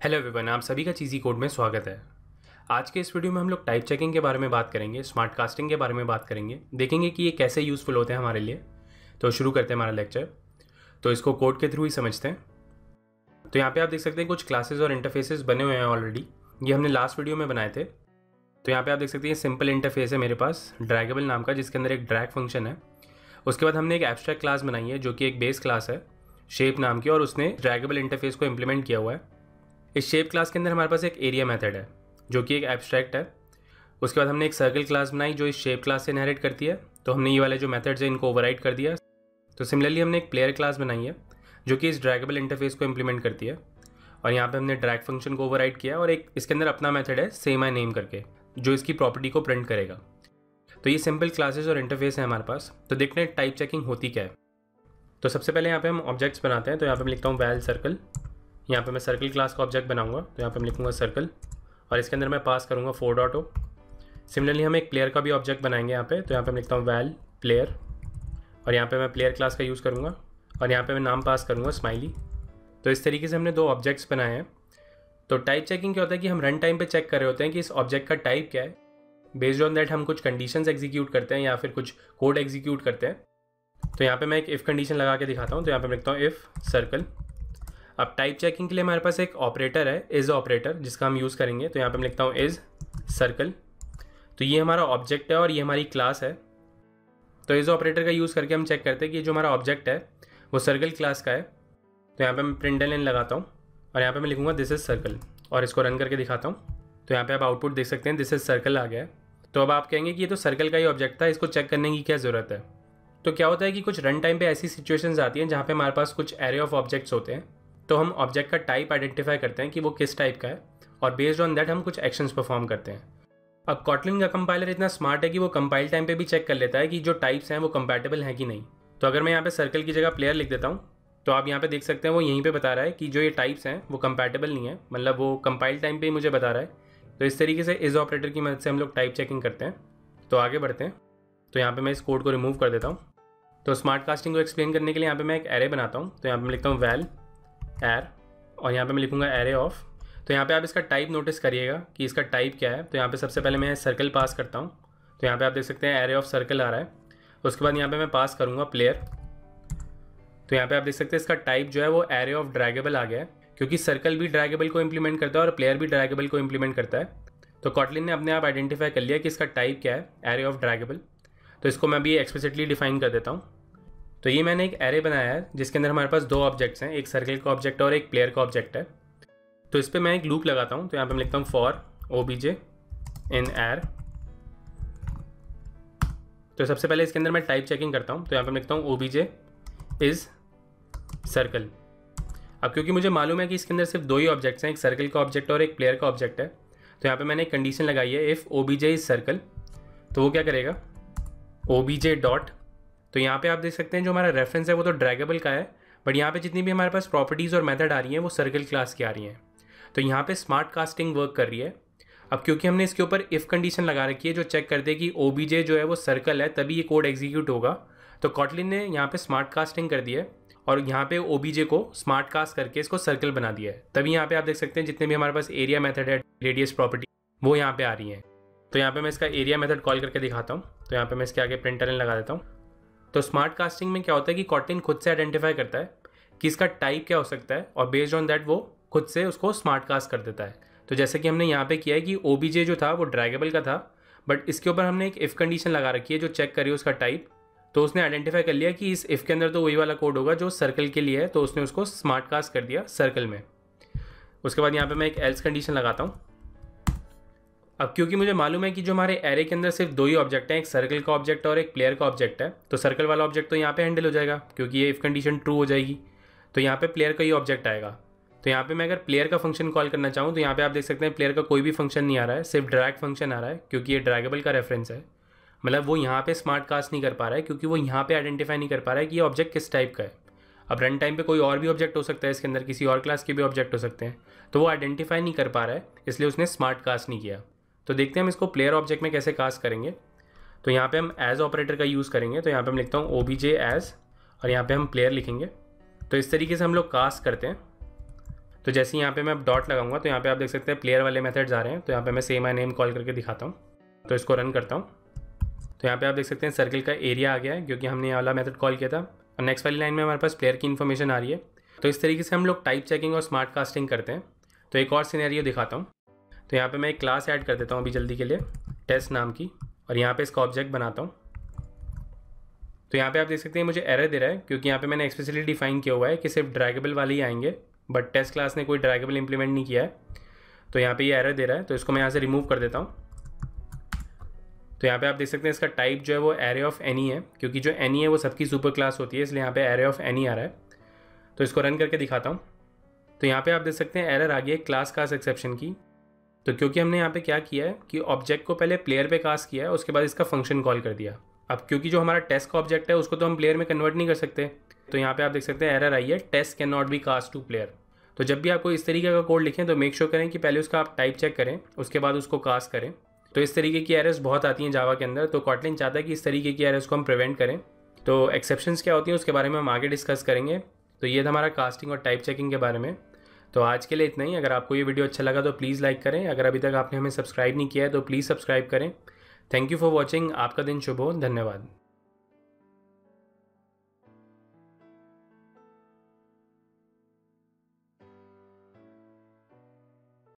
Hello everyone आप सभी का चीज़ी कोड में स्वागत है। आज के इस वीडियो में हम लोग टाइप चेकिंग के बारे में बात करेंगे स्मार्ट कास्टिंग के बारे में बात करेंगे, देखेंगे कि ये कैसे यूज़फुल होते हैं हमारे लिए। तो शुरू करते हैं हमारा लेक्चर तो इसको कोड के थ्रू ही समझते हैं। तो यहाँ पे आप देख सकते हैं कुछ क्लासेज और इंटरफेसेस बने हुए हैं ऑलरेडी ये हमने लास्ट वीडियो में बनाए थे। तो यहाँ पे आप देख सकते हैं सिंपल इंटरफेस है मेरे पास ड्रैगेबल नाम का, जिसके अंदर एक ड्रैग फ़ंक्शन है। उसके बाद हमने एक एब्स्ट्रैक्ट क्लास बनाई है, जो कि एक बेस क्लास है शेप नाम की, और उसने ड्रैगेबल इंटरफेस को इम्प्लीमेंट किया हुआ है। इस शेप क्लास के अंदर हमारे पास एक एरिया मेथड है, जो कि एक एब्स्ट्रैक्ट है। उसके बाद हमने एक सर्कल क्लास बनाई, जो इस शेप क्लास से इनहेरिट करती है। तो हमने ये वाले जो मेथड्स हैं, इनको ओवरराइड कर दिया। तो सिमिलरली हमने एक प्लेयर क्लास बनाई है, जो कि इस ड्रैगेबल इंटरफेस को इम्प्लीमेंट करती है। और यहाँ पे हमने ड्रैग फ़ंक्शन को ओवरराइड किया और एक, इसके अंदर अपना मेथड है सेम आई नेम करके, जो इसकी प्रॉपर्टी को प्रिंट करेगा। तो ये सिंपल क्लासेस और इंटरफेस है हमारे पास। तो देखते हैं टाइप चेकिंग होती क्या है। तो सबसे पहले यहाँ पे हम ऑब्जेक्ट्स बनाते हैं। तो यहाँ पे मैं लिखता हूँ वैल सर्कल यहाँ पे मैं सर्कल क्लास का ऑब्जेक्ट बनाऊँगा तो यहाँ पे मैं लिखूँगा सर्कल और इसके अंदर मैं पास करूँगा फोर डॉट ओ सिमिलरली हम एक प्लेयर का भी ऑब्जेक्ट बनाएँगे यहाँ पे तो यहाँ पे मैं लिखता हूँ वैल प्लेयर और यहाँ पे मैं प्लेयर क्लास का यूज़ करूँगा, और यहाँ पे मैं नाम पास करूँगा स्माइली तो इस तरीके से हमने दो ऑब्जेक्ट्स बनाए हैं। तो टाइप चेकिंग क्या होता है कि हम रन टाइम पे चेक कर रहे होते हैं कि इस ऑब्जेक्ट का टाइप क्या है। बेस्ड ऑन दैट हम कुछ कंडीशंस एग्जीक्यूट करते हैं या फिर कुछ कोड एग्जीक्यूट करते हैं। तो यहाँ पे मैं एक इफ़ कंडीशन लगा के दिखाता हूँ तो यहाँ पे मैं लिखता हूँ इफ़ सर्कल अब टाइप चेकिंग के लिए हमारे पास एक ऑपरेटर है इज़ ऑपरेटर जिसका हम यूज़ करेंगे। तो यहाँ पे मैं लिखता हूँ इज़ सर्कल तो ये हमारा ऑब्जेक्ट है और ये हमारी क्लास है। तो इज़ ऑपरेटर का यूज़ करके हम चेक करते हैं कि जो हमारा ऑब्जेक्ट है, वो सर्कल क्लास का है। तो यहाँ पे मैं प्रिंट लाइन लगाता हूँ और यहाँ पे मैं लिखूँगा दिस इज़ सर्कल और इसको रन करके दिखाता हूँ। तो यहाँ पे आप आउटपुट देख सकते हैं दिस इज़ सर्कल आ गया है। तो अब आप कहेंगे कि ये तो सर्कल का ही ऑब्जेक्ट था, इसको चेक करने की क्या ज़रूरत है? तो क्या होता है कि कुछ रन टाइम पे ऐसी सिचुएशंस आती हैं जहाँ पे हमारे पास कुछ एरे ऑफ़ ऑब्जेक्ट्स होते हैं। तो हम ऑब्जेक्ट का टाइप आइडेंटिफाई करते हैं कि वो किस टाइप का है और बेस्ड ऑन दैट हम कुछ एक्शंस परफॉर्म करते हैं। अब कॉटलिन का कंपाइलर इतना स्मार्ट है कि वो कंपाइल टाइम पे भी चेक कर लेता है कि जो टाइप्स हैं वो कंपैटिबल हैं कि नहीं। तो अगर मैं यहाँ पे सर्कल की जगह प्लेयर लिख देता हूँ तो आप यहाँ पे देख सकते हैं वो यहीं पे बता रहा है कि जो ये टाइप्स हैं वो कंपैटिबल नहीं है। मतलब वो कंपाइल टाइम पे ही मुझे बता रहा है। तो इस तरीके से इस ऑपरेटर की मदद से हम लोग टाइप चेकिंग करते हैं। तो आगे बढ़ते हैं। तो यहाँ पे मैं इस कोड को रिमूव कर देता हूँ। तो स्मार्ट कास्टिंग को एक्सप्लेन करने के लिए यहाँ पे मैं एक एरे बनाता हूँ। तो यहाँ पे मैं लिखता हूँ वैल एर और यहाँ पे मैं लिखूँगा एरे ऑफ़ तो यहाँ पे आप इसका टाइप नोटिस करिएगा कि इसका टाइप क्या है। तो यहाँ पे सबसे पहले मैं सर्कल पास करता हूँ। तो यहाँ पे आप देख सकते हैं एरे ऑफ़ सर्कल आ रहा है। उसके बाद यहाँ पे मैं पास करूँगा प्लेयर तो यहाँ पे आप देख सकते हैं इसका टाइप जो है वो एरे ऑफ़ ड्रैगेबल आ गया है। क्योंकि सर्कल भी ड्रैगेबल को इम्प्लीमेंट करता है और प्लेयर भी ड्रैगेबल को इम्प्लीमेंट करता है। तो कॉटलिन ने अपने आप आइडेंटिफाई कर लिया कि इसका टाइप क्या है एरे ऑफ़ ड्रैगेबल तो इसको मैं भी एक्सप्लिसिटली डिफाइन कर देता हूँ। तो ये मैंने एक एरे बनाया है, जिसके अंदर हमारे पास दो ऑब्जेक्ट्स हैं, एक सर्कल का ऑब्जेक्ट और एक प्लेयर का ऑब्जेक्ट है। तो इस पर मैं एक लूप लगाता हूँ तो यहाँ पे मैं लिखता हूँ फॉर ओ बी जे इन एर तो सबसे पहले इसके अंदर मैं टाइप चेकिंग करता हूँ तो यहाँ पे मैं लिखता हूँ O B J is circle अब क्योंकि मुझे मालूम है कि इसके अंदर सिर्फ़ दो ही ऑब्जेक्ट्स हैं, एक सर्कल का ऑब्जेक्ट और एक प्लेयर का ऑब्जेक्ट है तो यहाँ पे मैंने एक कंडीशन लगाई है if O B J is circle तो वो क्या करेगा? ओ बी जे डॉट तो यहाँ पे आप देख सकते हैं जो हमारा रेफरेंस है वो तो ड्रैगेबल का है बट यहाँ पे जितनी भी हमारे पास प्रॉपर्टीज़ और मेथड आ रही हैं, वो सर्कल क्लास की आ रही हैं। तो यहाँ पे स्मार्ट कास्टिंग वर्क कर रही है। अब क्योंकि हमने इसके ऊपर इफ़ कंडीशन लगा रखी है, जो चेक करते हैं कि ओ जो है वो सर्कल है, तभी ये कोड एग्जीक्यूट होगा। तो कॉटलिन ने यहाँ पे स्मार्ट कास्टिंग कर दी है, और यहाँ पे ओ को स्मार्ट कास्ट करके इसको सर्कल बना दिया है। तभी यहाँ पे आप देख सकते हैं जितने भी हमारे पास एरिया मेथड है रेडियस प्रॉपर्टी वो यहाँ पे आ रही है। तो यहाँ पे मैं इसका एरिया मेथड कॉल करके दिखाता हूँ। तो यहाँ पे मैं इसके आगे प्रिंटर लगा देता हूँ। तो स्मार्ट कास्टिंग में क्या होता है कि कॉटलिन खुद से आइडेंटिफाई करता है कि इसका टाइप क्या हो सकता है और बेस्ड ऑन दैट वो खुद से उसको स्मार्ट कास्ट कर देता है। तो जैसे कि हमने यहाँ पे किया है कि ओबीजे जो था वो ड्रैगेबल का था बट इसके ऊपर हमने एक इफ़ कंडीशन लगा रखी है जो चेक करी उसका टाइप तो उसने आइडेंटिफाई कर लिया कि इस इफ़ के अंदर तो वही वाला कोड होगा जो सर्कल के लिए है तो उसने उसको स्मार्ट कास्ट कर दिया सर्कल में। उसके बाद यहाँ पे मैं एक एल्स कंडीशन लगाता हूँ। अब क्योंकि मुझे मालूम है कि जो हमारे एरे के अंदर सिर्फ़ दो ही ऑब्जेक्ट हैं, एक सर्कल का ऑब्जेक्ट और एक प्लेयर का ऑब्जेक्ट है तो सर्कल वाला ऑब्जेक्ट तो यहाँ पे हैंडल हो जाएगा, क्योंकि ये इफ़ कंडीशन ट्रू हो जाएगी। तो यहाँ पे प्लेयर का ही ऑब्जेक्ट आएगा। तो यहाँ पे मैं अगर प्लेयर का फ़ंक्शन कॉल करना चाहूँ तो यहाँ पे आप देख सकते हैं प्लेयर का कोई भी फ़ंक्शन नहीं आ रहा है, सिर्फ़ ड्रैग फ़ंक्शन आ रहा है, क्योंकि ये ड्रैगेबल का रेफरेंस है। मतलब वो यहाँ पे स्मार्ट कास्ट नहीं कर पा रहा है, क्योंकि वो यहाँ पे आइडेंटिफाई नहीं कर पा रहा है कि ये ऑब्जेक्ट किस टाइप का है। अब रन टाइम पे कोई और भी ऑब्जेक्ट हो सकता है, इसके अंदर किसी और क्लास के भी ऑब्जेक्ट हो सकते हैं तो वो आइडेंटिफाई नहीं कर पा रहा है, इसलिए उसने स्मार्ट कास्ट नहीं किया। तो देखते हैं हम इसको प्लेयर ऑब्जेक्ट में कैसे कास्ट करेंगे। तो यहाँ पे हम एज ऑपरेटर का यूज़ करेंगे तो यहाँ पे हम लिखता हूँ ओ बी जे एज और यहाँ पे हम प्लेयर लिखेंगे। तो इस तरीके से हम लोग कास्ट करते हैं। तो जैसे यहाँ पे मैं डॉट लगाऊँगा तो यहाँ पे आप देख सकते हैं प्लेयर वाले मेथड्स आ रहे हैं। तो यहाँ पे मैं सेम आई नेम कॉल करके दिखाता हूँ। तो इसको रन करता हूँ। तो यहाँ पे आप देख सकते हैं सर्कल का एरिया आ गया है, क्योंकि हमने ये वाला मेथड कॉल किया था। और नेक्स्ट वाली लाइन में हमारे पास प्लेयर की इन्फॉर्मेशन आ रही है। तो इस तरीके से हम लोग टाइप चेकिंग और स्मार्ट कास्टिंग करते हैं। तो एक और सीनेरियो दिखाता हूँ। तो यहाँ पे मैं एक क्लास ऐड कर देता हूँ अभी जल्दी के लिए टेस्ट नाम की, और यहाँ पे इसका ऑब्जेक्ट बनाता हूँ। तो यहाँ पे आप देख सकते हैं मुझे एरर दे रहा है, क्योंकि यहाँ पे मैंने एक्सपेशली डिफाइन किया हुआ है कि सिर्फ़ ड्रैगेबल वाले ही आएँगे बट टेस्ट क्लास ने कोई ड्रैगेबल इंप्लीमेंट नहीं किया है। तो यहाँ पे ये एरर दे रहा है तो इसको मैं यहाँ से रिमूव कर देता हूँ। तो यहाँ पे आप देख सकते हैं इसका टाइप जो है वो एरे ऑफ़ एनी है, क्योंकि जो एनी है वो सबकी सुपर क्लास होती है, इसलिए यहाँ पे एरे ऑफ़ एनी आ रहा है। तो इसको रन करके दिखाता हूँ। तो यहाँ पे आप देख सकते हैं एरर आ गई है क्लास कास्ट एक्सेप्शन की। तो क्योंकि हमने यहाँ पे क्या किया है कि ऑब्जेक्ट को पहले प्लेयर पे कास्ट किया है, उसके बाद इसका फ़ंक्शन कॉल कर दिया। अब क्योंकि जो हमारा टेस्ट का ऑब्जेक्ट है, उसको तो हम प्लेयर में कन्वर्ट नहीं कर सकते। तो यहाँ पे आप देख सकते हैं एरर आई है test can not be cast to player तो जब भी आपको इस तरीके का कोड लिखें तो मेक श्योर sure करें कि पहले उसका आप टाइप चेक करें, उसके बाद उसको कास्ट करें। तो इस तरीके की एरर्स बहुत आती हैं जावा के अंदर। तो कॉटलिन चाहता है कि इस तरीके की एरर्स को हम प्रिवेंट करें। तो एक्सेप्शन क्या होती हैं, उसके बारे में हम आगे डिस्कस करेंगे। तो ये था हमारा कास्टिंग और टाइप चेकिंग के बारे में। तो आज के लिए इतना ही। अगर आपको ये वीडियो अच्छा लगा तो प्लीज़ लाइक करें। अगर अभी तक आपने हमें सब्सक्राइब नहीं किया है तो प्लीज़ सब्सक्राइब करें। थैंक यू फॉर वॉचिंग आपका दिन शुभ हो। धन्यवाद।